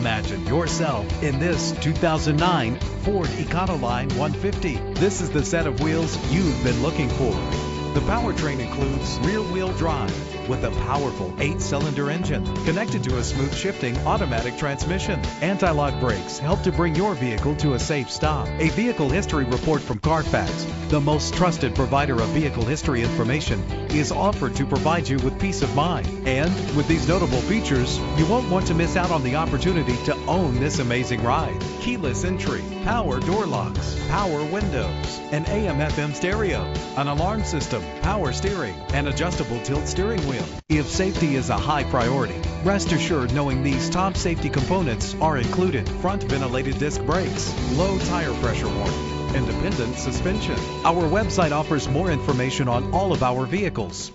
Imagine yourself in this 2009 Ford Econoline 150. This is the set of wheels you've been looking for. The powertrain includes rear-wheel drive with a powerful eight-cylinder engine connected to a smooth shifting automatic transmission. Anti-lock brakes help to bring your vehicle to a safe stop. A vehicle history report from Carfax, the most trusted provider of vehicle history information, is offered to provide you with peace of mind. And with these notable features, you won't want to miss out on the opportunity to own this amazing ride. Keyless entry, power door locks, power windows, an AM FM stereo, an alarm system, power steering, and adjustable tilt steering wheel. If safety is a high priority, rest assured knowing these top safety components are included. Front ventilated disc brakes, low tire pressure warning, independent suspension. Our website offers more information on all of our vehicles.